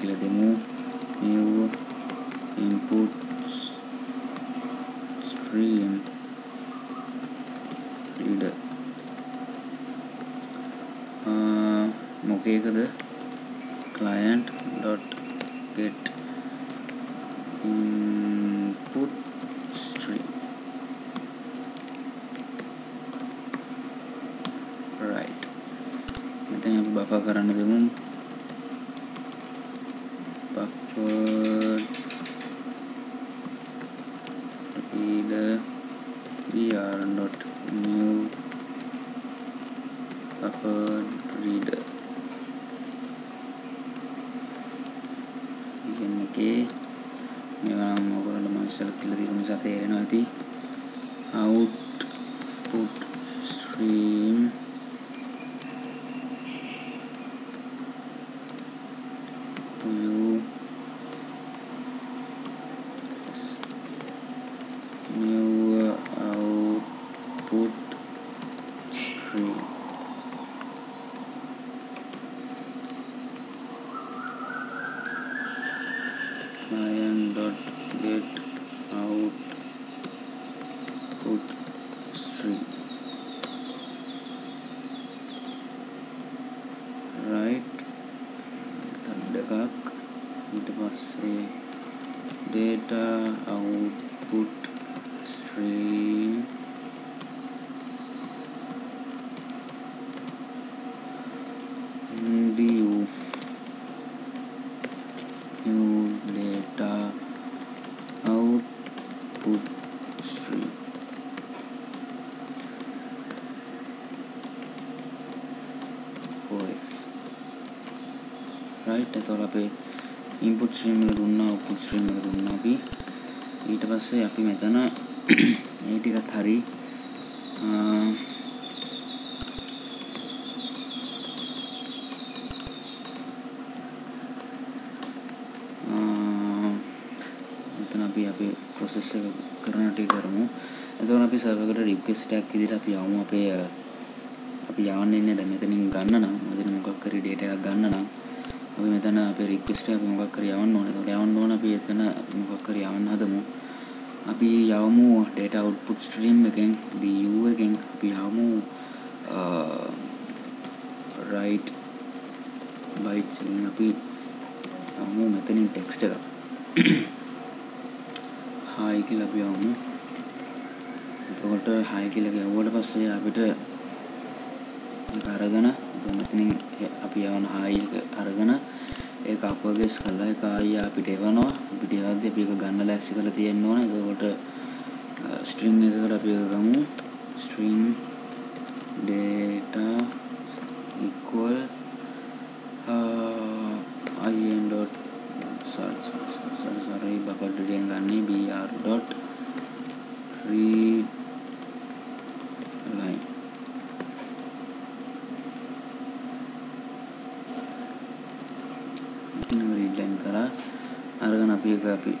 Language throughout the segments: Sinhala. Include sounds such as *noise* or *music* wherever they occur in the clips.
කියලා දෙමු new input stream reader මොකේකද client dot get input stream right මෙතන අපි බෆර් කරන්න දෙමු could read are not new. Upper new data output stream. OS right එතකොට අපේ input stream එක දුන්නා output stream එක දුන්නා අපි ඊට පස්සේ අපි මෙතන ඒ ටිකත් හරි මෙතන අපි අපේ process එක කරන ටික කරමු එතකොට අපි server එකට request එකක් විදිහට අපි යවමු අපේ අපි යවන්න ඉන්නේ දැන් මෙතනින් ගන්න නම් මෙතන මොකක් හරි data එකක් ගන්න නම් අපි මෙතන අපේ රික්වෙස්ට් එක අපි මොකක් හරි යවන්න ඕනේ. ඒකට යවන්න ඕන අපි එතන මොකක් හරි යවන්න හදමු. අපි යවමු data output stream එකෙන් du එකෙන් අපි යවමු write bytes එකෙන් අපි යවමු මෙතනින් text එකක්. Hi කියලා අපි යවමු. එතකොට hi කියලා ගැව්වට පස්සේ අපිට ඒක අරගෙන මෙතනින් අපි යවන හායි එක අරගෙන ඒක අපගේස් කළා ඒක ආයි අපිට එවනවා. අපිට එවද්දී අපි ඒක ගන්න ලෑස්ති කරලා තියෙන්න ඕනේ. එතකොට string එකකට අපි ඒක ගමු. String data equal dot read line. රීඩ්ලයින් කරා. අරගෙන අපි එක අපි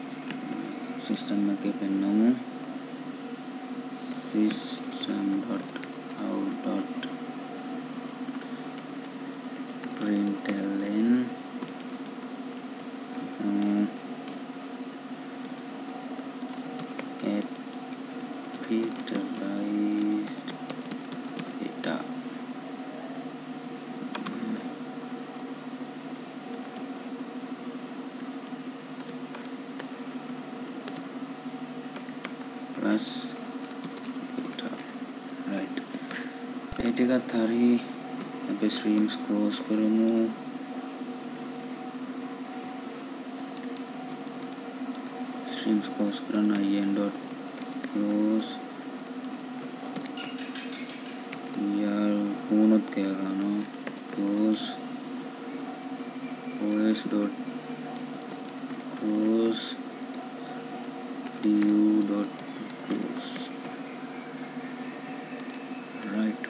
සිස්ටම් එකේ පෙන්නමු system.out.println capitalized data plus data right. ඒ ටිකත් හරි අපි streams close කරමු streams close කරන්න in dot close. Er වුණොත් එක ගන්නවා close os dot close du dot close right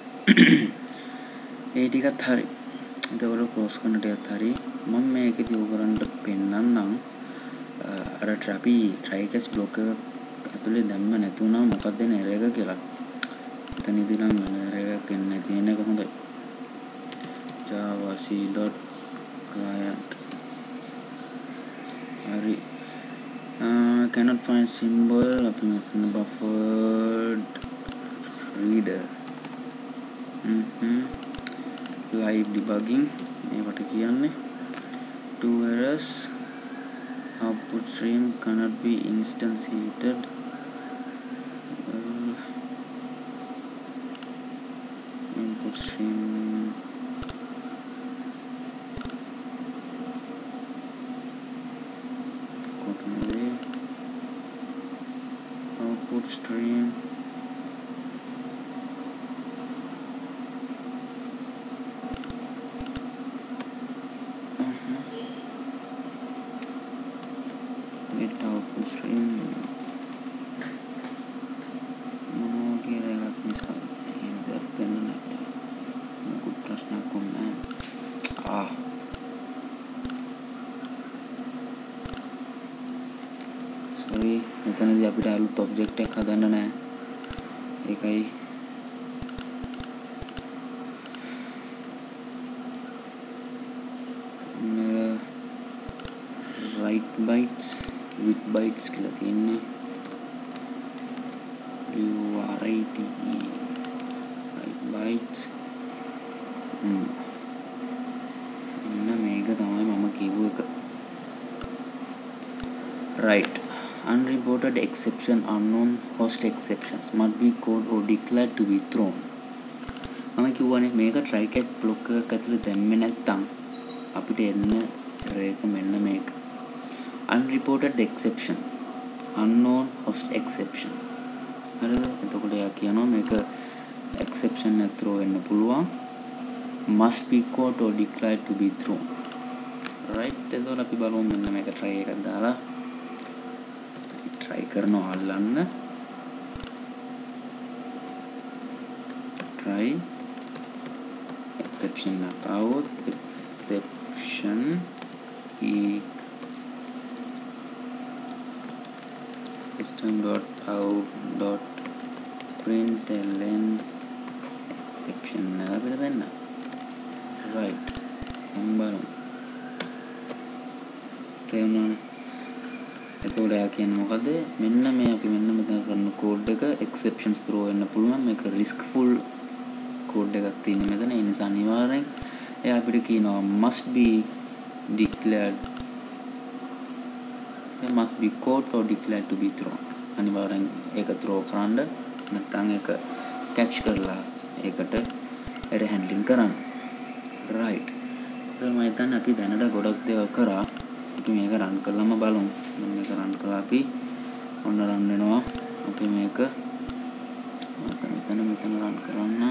ඒ ටිකත් හරි. එතකොට ක්ලෝස් කරන ටිකත් හරි. මම මේකදී ඕගරන්ට පෙන්නන්නම්. අර ට්‍රැපි try catch block එක ඇතුලේ දැම්ම නැතුණා මොකක්ද එන error එක කියලා. එතනදී නම් error එකක් එන්නේ නැති වෙන එක හොඳයි. java c.client හරි uh, cannot find symbol. අපි මෙතන buffered reader. Live debugging මේකට කියන්නේ. two errors. output stream cannot be instantiated well, input stream කොතනද output stream get output stream මොනවා කියලා එකක් නිසා එහෙම දෙයක් පෙන්වන්න අපිට මොකුත් ප්‍රශ්නයක් වුණේ නැහැ ආ sorry මෙතනදී අපිට අලුත් ඔබ්ජෙක්ට් එකක් හදන්න නැහැ ඒකයි right bytes with bytes කියලා තියෙන්නේ u r i t e right bytes හ්ම් මෙන්න මේක තමයි මම කියපු එක right. Unreported exception unknown host exceptions must be code or declared to be thrown. මම කිව්වනේ මේක try catch block එකක් ඇතුලේ දැම්මේ නැත්තම් අපිට එන්න රේක මෙන්න මේක unreported exception unknown host exception. හරිද? එතකොට එයා කියනවා මේක exception එක throw වෙන්න පුළුවන්. Must be caught or declared to be thrown right? එතකොට අපි බලමු මෙන්න මේක try එකක් දාලා try කරනවා අල්ලන්න. Try. Exception එකක් આવොත් exception e e system.out.println exception එක අපිට වෙන්න right. මම බලමු. තේරුණානේ එතකොට එයා කියන්නේ මොකද මෙන්න මේ අපි මෙන්න මෙතන කරන කෝඩ් එක exceptions throw වෙන්න පුළුවන්. මේක riskful කෝඩ් එකක් තියෙන මෙතන. ඒ නිසා අනිවාර්යෙන් එයා අපිට කියනවා must be declared it must be caught or declared to be thrown. අනිවාර්යෙන් ඒක throw කරන්න නැත්නම් ඒක catch කරලා ඒකට error handling කරන්න. Right. දැන් මම හිතන්නේ අපි දැනට ගොඩක් දේවල් කරා. අපි මේක රන් කරලාම බලමු. දැන් මේක රන් කළා අපි. ඔන්න රන් වෙනවා. අපි මේක මෙතන මෙතන මෙතන රන් කරන්න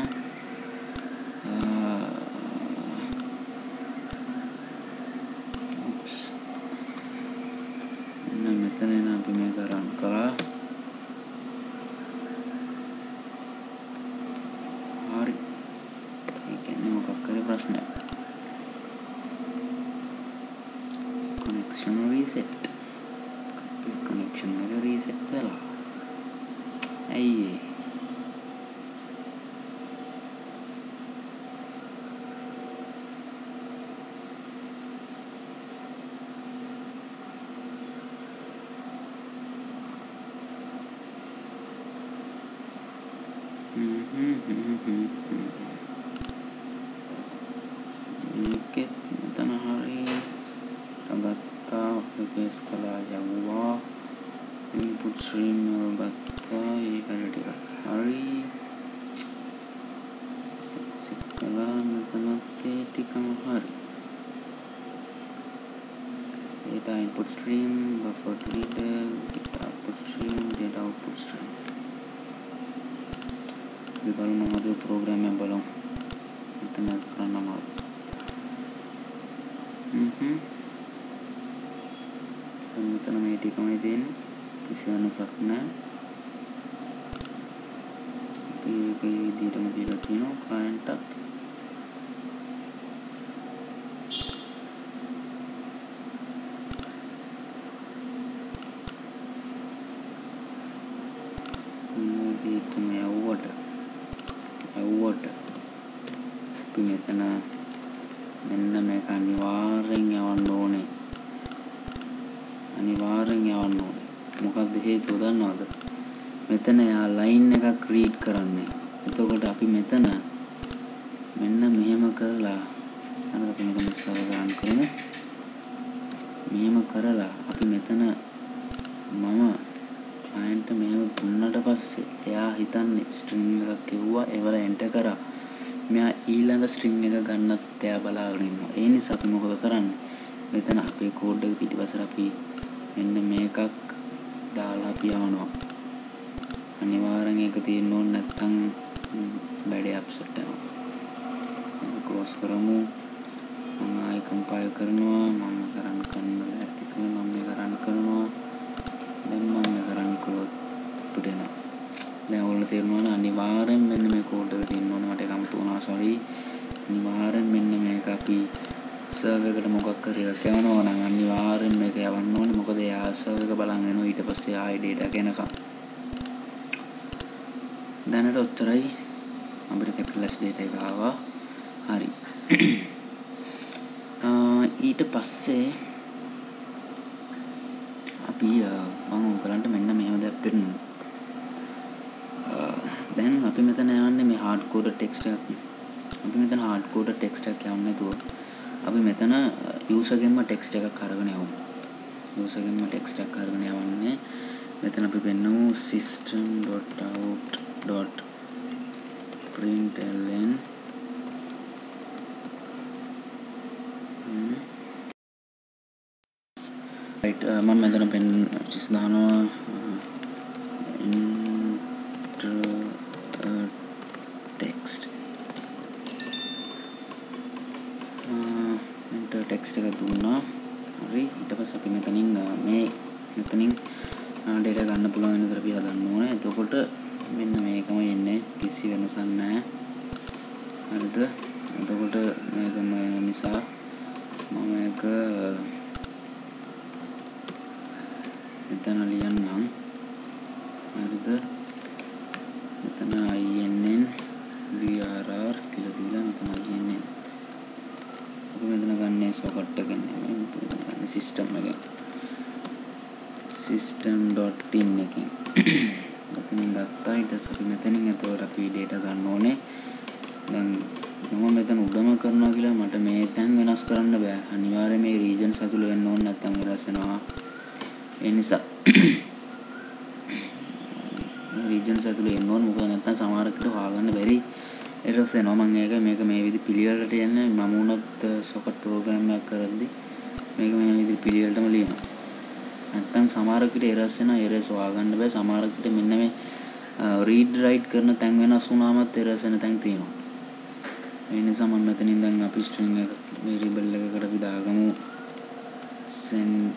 මෙන්න මෙතන එන අපි මේක රන් කරා හරි ඒ කියන්නේ මොකක් කරේ ප්‍රශ්නයක් connection reset connection එක reset වෙලා ඇයි ඒ මේකෙත් මෙතන හරි ගත්තා රිපේස් කළා යවුවා ඉන්පුට් ස්ට්‍රීම් එක ගත්තා ඒ වැඩ ටිකක් හරි එක්සිට් කළා මෙතනත් ඒ ටිකම හරි data input stream buffer reader data output stream data output stream අපි බලමු මොකද ප්‍රෝග්‍රෑම් එක බලමු. මෙතන කරන්න අමාරුයි. හ්ම්. මෙතන මේ ටිකමයි තියෙන්නේ. කිසි වෙනසක් නැහැ. අපි ඒක ඒ විදිහටම දීලා තියෙනවා ක්ලයන්ට් එකත් හේතුව දන්නවද? මෙතන යා ලයින් එකක් රීඩ් කරන්නේ. එතකොට අපි මෙතන මෙන්න මෙහෙම කරලා අර අපි මෙතන සර්වර් ගන්න කරමු. මෙහෙම කරලා අපි මෙතන මම client මෙහෙම දුන්නට පස්සේ එයා හිතන්නේ string එකක් කිව්වා ඒවල enter කරා. මෙයා ඊළඟ string එක ගන්නත් එයා බලාගෙන ඉන්නවා. ඒ නිසා අපි මොකද කරන්නේ? මෙතන අපේ කෝඩ් එක පිටිපස්සට අපි මෙන්න මේකක් දාලා අපි යවනවා. අනිවාර්යෙන් ඒක තියෙන්න ඕනේ නැත්නම් බැඩේ අප්සෙට් වෙනවා. ඒක ක්ලෝස් කරමු. මම ආයෙ කම්පයිල් කරනවා. මම කරන් කරන්න ඇති කියලා මම මේක රන් කරනවා. දැන් මම මේක රන් කළොත් අපිට එනවා. දැන් ඔයාලට තේරෙනවනේ අනිවාර්යෙන් මෙන්න මේ කෝඩ් එක තියෙන්න ඕනේ. මට ඒක අමතක වුණා sorry. අනිවාර්යෙන් මෙන්න මේක අපි සර්වර් එකට මොකක් හරි එකක් යවනවා නම් අනිවාර්යෙන් මේක යවන්න ඕනේ. මොකද එයා සර්වර් එක බලන් එනවා ඊට පස්සේ ආයෙ data ගෙනකම්. දැනට ඔච්චරයි අපිට කැපිටලස් data එක ආවා. හරි. *clears throat* ඊට පස්සේ අපි මම උගලන්ට මෙන්න මෙහෙම දෙයක් පෙන්නනවා. දැන් අපි මෙතන යන්නේ මේ hard coded text එකක්. අපි මෙතන hard coded text එකක් යවන්නේ නැතුව අපි මෙතන user ගෙන්ම text එකක් අරගෙන යමු. user ගෙන්ම text එකක් අරගෙන යවන්නේ මෙතන අපි පෙන්නමු system.out.println right මම මෙතන පෙන් චිස් enter text එක දුන්නා හරි ඊට පස්සේ අපි මෙතනින් මේ මෙතනින් data ගන්න පුළුවන් වෙන විදිහට අපි හදන්න ඕනේ. එතකොට මෙන්න මේකම එන්නේ. කිසි වෙනසක් නැහැ. හරිද? එතකොට මේකම වෙන නිසා මම ඒක මෙතන ලියන්නම්. හරිද මෙතන INN VRR කියලා දීලා මෙතන INN අපි මෙතන ගන්නේ සොකට් එකෙන් නෙමෙයි මෙතන ගන්නේ සිස්ටම් එකෙන් system.in එකෙන් මෙතනින් ගත්තා ඊට පස්සේ අපි මෙතනින් එතකොට අපි data ගන්න ඕනේ. දැන් මම මෙතන උඩම කරනවා කියලා මට මේ තැන් වෙනස් කරන්න බෑ. අනිවාර්යයෙන් මේ regions ඇතුළේ වෙන්න ඕනේ නැත්නම් වෙනස් වෙනවා. ඒ නිසා රීජන්ස් ඇතුළේ එන්න ඕන. මොකද නැත්නම් සමහරකට හොයාගන්න බැරි එරර්ස් එනවා. මම ඒක මේක මේ විදි පිළිවෙලට යන්නේ මම උනත් සොකට් ප්‍රෝග්‍රෑම් එකක් කරද්දි මේක මේ විදි පිළිවෙලටම ලියනවා. නැත්නම් සමහරකට එරර්ස් එනවා. එරර්ස් හොයාගන්න බෑ. සමහරකට මෙන්න මේ රීඩ් රයිට් කරන තැන් වෙනස් වුණාමත් එරර්ස් එන තැන් තියෙනවා. ඒ නිසා මම මෙතනින් දැන් අපි ස්ට්‍රින්ග් එක වේරියබල් එකකට අපි දාගමු send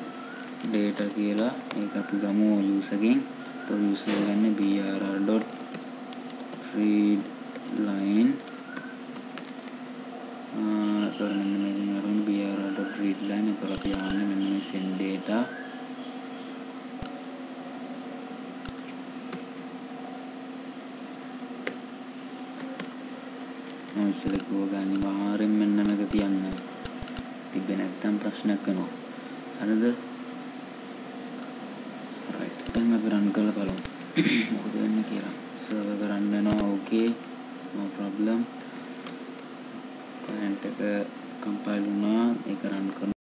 data කියලා. ඒක අපි ගමු user ගෙන් તો user ගන්න brr.read line. එතකොට මෙන්න මේකෙන් අරගෙන brr.read line. එතකොට අපි යවන්නේ මෙන්න මේ send data. මම ඉස්සෙල්ලා කිව්වා අනිවාර්යෙන් මෙන්න මේක තියන්න. තිබ්බේ නැත්නම් ප්‍රශ්නයක් වෙනවා. හරිද? දැන් අපි රන් කරලා බලමු. *coughs* මොකද වෙන්නේ කියලා. සර්වර් එක රන් වෙනවා ඕකේ no problem. Client එක කම්පයිල් වුණා. ඒක රන් කරනවා.